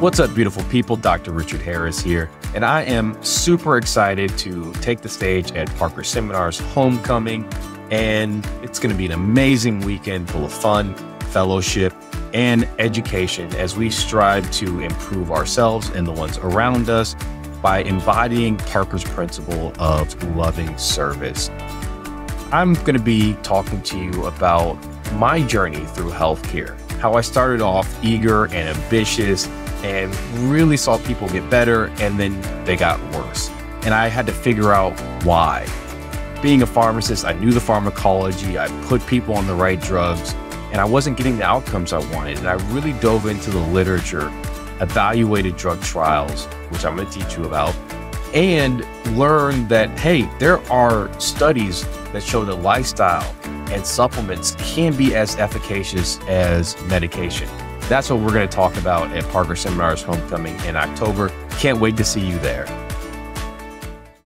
What's up, beautiful people? Dr. Richard Harris here, and I am super excited to take the stage at Parker Seminars Homecoming. And it's going to be an amazing weekend full of fun, fellowship, and education as we strive to improve ourselves and the ones around us by embodying Parker's principle of loving service. I'm going to be talking to you about my journey through healthcare, how I started off eager and ambitious and really saw people get better and then they got worse. And I had to figure out why. Being a pharmacist, I knew the pharmacology, I put people on the right drugs, and I wasn't getting the outcomes I wanted. And I really dove into the literature, evaluated drug trials, which I'm to teach you about, and learned that, hey, there are studies that show that lifestyle and supplements can be as efficacious as medication. That's what we're going to talk about at Parker Seminars Homecoming in October. Can't wait to see you there.